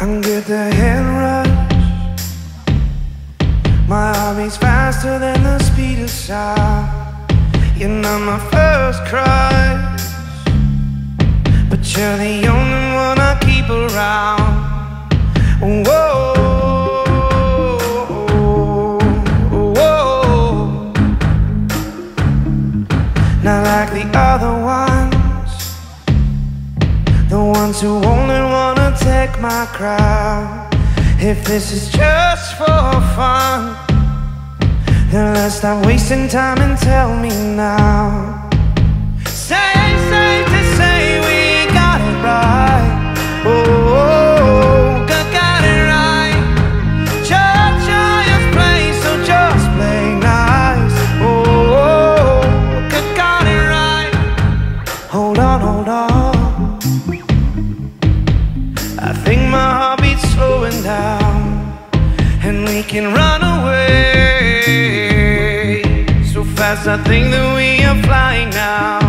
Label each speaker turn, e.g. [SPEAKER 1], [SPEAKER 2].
[SPEAKER 1] I'm good the hand rush. My heart beats faster than the speed of sound. You're not my first crush, but you're the only one I keep around. Whoa. whoa. Not like the other ones, the ones who only wanna take my crown. If this is just for fun, then let's stop wasting time and tell me now. Can run away so fast. I think that we are flying now.